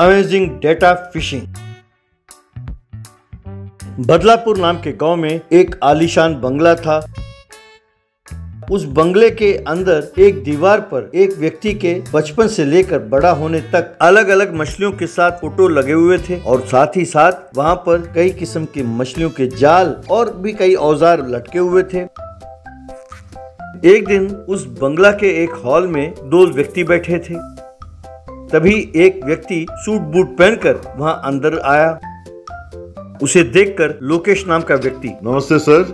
Amazing data fishing Badlapur नाम के गाँव में एक आलीशान बंगला था। उस बंगले के अंदर एक दीवार पर एक व्यक्ति के बचपन से लेकर बड़ा होने तक अलग अलग मछलियों के साथ फ़ोटो लगे हुए थे और साथ ही साथ वहाँ पर कई किस्म के मछलियों के जाल और भी कई औज़ार लटके हुए थे। एक दिन उस बंगला के एक हॉल में दो व्यक्ति बैठे थे। तभी एक व्यक्ति सूट बूट पहनकर वहाँ अंदर आया। उसे देखकर लोकेश नाम का व्यक्ति नमस्ते सर।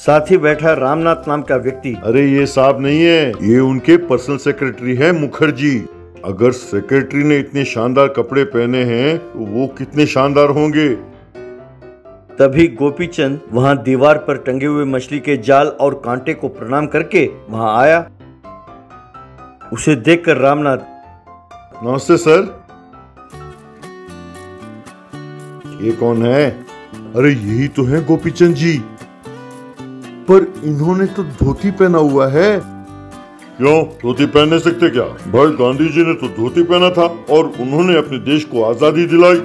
साथ ही बैठा रामनाथ नाम का व्यक्ति। अरे ये साहब नहीं है ये उनके पर्सनल सेक्रेटरी है मुखर्जी। अगर सेक्रेटरी ने इतने शानदार कपड़े पहने हैं तो वो कितने शानदार होंगे। तभी गोपीचंद वहाँ दीवार पर टंगे हुए मछली के जाल और कांटे को प्रणाम करके वहाँ आया। उसे देखकर रामनाथ नमस्ते सर। ये कौन है? अरे यही तो है गोपीचंद जी। पर इन्होंने तो धोती पहना हुआ है। क्यों? धोती पहन नहीं सकते क्या? भाई गांधी जी ने तो धोती पहना था और उन्होंने अपने देश को आज़ादी दिलाई।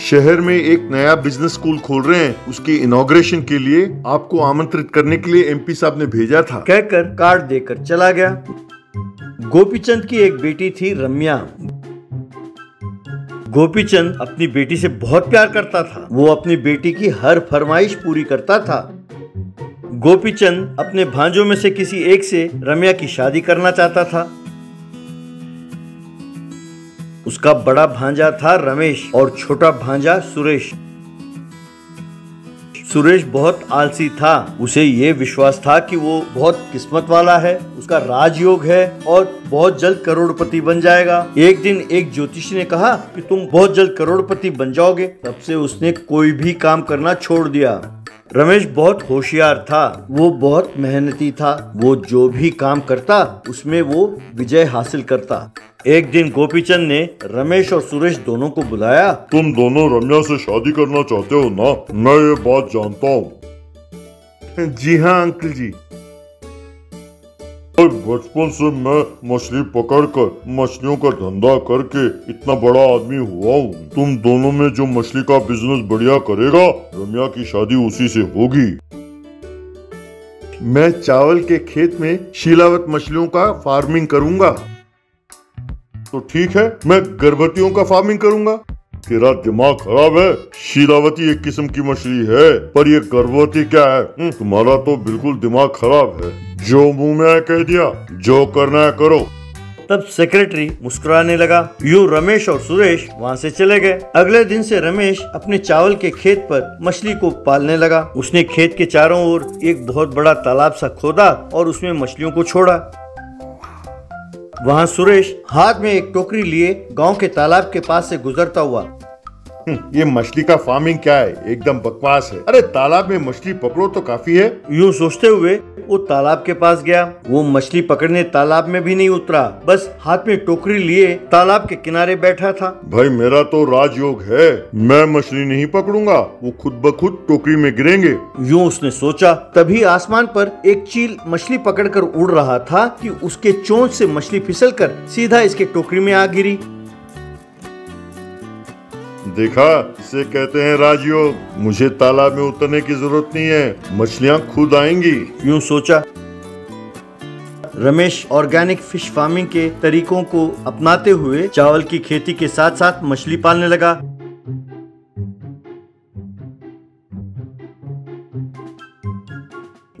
शहर में एक नया बिज़नेस स्कूल खोल रहे हैं। उसके इनोग्रेशन के लिए आपको आमंत्रित करने के लिए एमपी साहब ने भेजा था। कहकर कार्ड देकर चला गया। गोपीचंद की एक बेटी थी रम्या। गोपीचंद अपनी बेटी से बहुत प्यार करता था। वो अपनी बेटी की हर फरमाइश पूरी करता था। गोपीचंद अपने भांजों में से किसी एक से रम्या की शादी करना चाहता था। उसका बड़ा भांजा था रमेश और छोटा भांजा सुरेश। सुरेश बहुत आलसी था। उसे ये विश्वास था कि वो बहुत किस्मत वाला है, उसका राजयोग है और बहुत जल्द करोड़पति बन जाएगा। एक दिन एक ज्योतिषी ने कहा कि तुम बहुत जल्द करोड़पति बन जाओगे। तब से उसने कोई भी काम करना छोड़ दिया। रमेश बहुत होशियार था। वो बहुत मेहनती था। वो जो भी काम करता उसमें वो विजय हासिल करता। एक दिन गोपीचंद ने रमेश और सुरेश दोनों को बुलाया। तुम दोनों रम्या से शादी करना चाहते हो ना? मैं ये बात जानता हूँ। जी हाँ अंकल जी। और बचपन से मैं मछली पकड़कर मछलियों का धंधा करके इतना बड़ा आदमी हुआ हूँ। तुम दोनों में जो मछली का बिज़नेस बढ़िया करेगा रम्या की शादी उसी से होगी। मैं चावल के खेत में शीलावत मछलियों का फ़ार्मिंग करूँगा। तो ठीक है मैं गर्भवतियों का फ़ार्मिंग करूँगा। तेरा दिमाग खराब है? शीलावती एक किस्म की मछली है पर ये गर्भवती क्या है? हम्म, तुम्हारा तो बिल्कुल दिमाग खराब है। जो मुँह में कह दिया जो करना है करो। तब सेक्रेटरी मुस्कुराने लगा। यू रमेश और सुरेश वहाँ से चले गए। अगले दिन से रमेश अपने चावल के खेत पर मछली को पालने लगा। उसने खेत के चारों ओर एक बहुत बड़ा तालाब सा खोदा और उसमें मछलियों को छोड़ा। वहाँ सुरेश हाथ में एक टोकरी लिए गाँव के तालाब के पास से गुजरता हुआ। ये मछली का फ़ार्मिंग क्या है? एकदम बकवास है। अरे तालाब में मछली पकड़ो तो काफ़ी है। यूँ सोचते हुए वो तालाब के पास गया। वो मछली पकड़ने तालाब में भी नहीं उतरा। बस हाथ में टोकरी लिए तालाब के किनारे बैठा था। भाई मेरा तो राजयोग है। मैं मछली नहीं पकड़ूँगा। वो खुद ब खुद टोकरी में गिरेंगे। यूँ उसने सोचा। तभी आसमान पर एक चील मछली पकड़कर उड़ रहा था कि उसके चोंच से मछली फिसलकर सीधा इसके टोकरी में आ गिरी। देखा, इसे कहते हैं राजयोग मुझे तालाब में उतरने की ज़रूरत नहीं है, मछलियाँ खुद आएँगी। यूँ सोचा। रमेश ऑर्गेनिक फ़िश फ़ार्मिंग के तरीकों को अपनाते हुए चावल की खेती के साथ साथ मछली पालने लगा।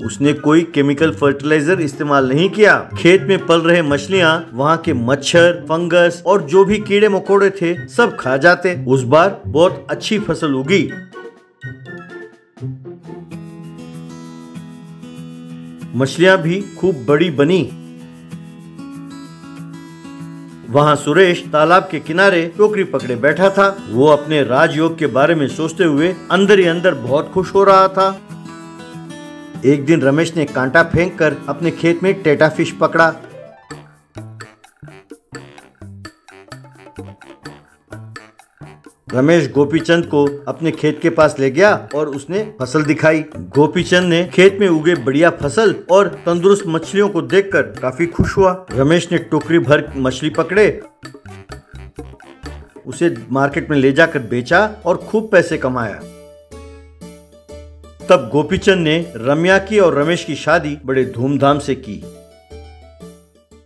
उसने कोई केमिकल फर्टिलाइज़र इस्तेमाल नहीं किया। खेत में पल रहे मछलियाँ, वहाँ के मच्छर फंगस और जो भी कीड़े मकोड़े थे, सब खा जाते। उस बार बहुत अच्छी फ़सल उगी। मछलियाँ भी खूब बड़ी बनी। वहाँ सुरेश तालाब के किनारे टोकरी पकड़े बैठा था। वो अपने राजयोग के बारे में सोचते हुए अंदर ही अंदर बहुत खुश हो रहा था। एक दिन रमेश ने कांटा फेंक कर अपने खेत में टेटा फ़िश पकड़ा। रमेश गोपीचंद को अपने खेत के पास ले गया और उसने फ़सल दिखाई। गोपीचंद ने खेत में उगे बढ़िया फ़सल और तंदुरुस्त मछलियों को देखकर काफ़ी खुश हुआ। रमेश ने टोकरी भर मछली पकड़े, उसे मार्केट में ले जाकर बेचा और खूब पैसे कमाया। तब गोपीचंद ने रम्या की और रमेश की शादी बड़े धूमधाम से की।